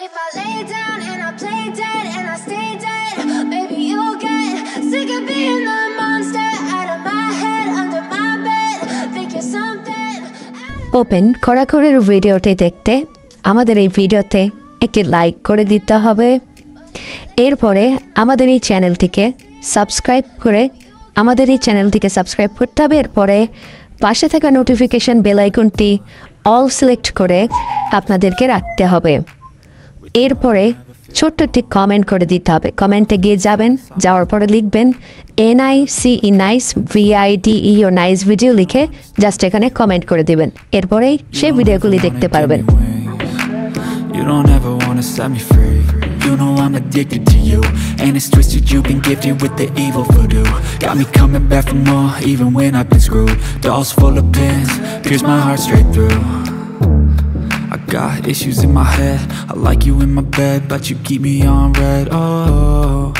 If I lay down and I play dead and I stay dead, maybe you'll get sick of being the monster out of my head, under my bed. Think you're something. Open খোরাখুরের ভিডিওটি দেখতে আমাদের এই ভিডিওতে একটি like করে দিতে হবে এরপরে আমাদের এই চ্যানেলটিকে সাবস্ক্রাইব করে আমাদের এই চ্যানেলটিকে সাবস্ক্রাইব করতে হবে এরপরে পাশে থাকা নোটিফিকেশন বেল আইকনটি অল সিলেক্ট করে আপনাদেরকে রাখতে হবে এরপরে ছোট্ট একটি কমেন্ট করে দিতে হবে কমেন্টে গিয়ে যাবেন যাওয়ার পরে লিখবেন N I C E nice V I D E O nice video লিখে জাস্ট এখানে কমেন্ট করে দিবেন এরপরেই সেই ভিডিওগুলি দেখতে পারবেন You know I'm addicted to you And it's twisted, you've been gifted with the evil voodoo Got me coming back for more, even when I've been screwed Dolls full of pins, pierce my heart straight through Got issues in my head I like you in my bed But you keep me on red. Oh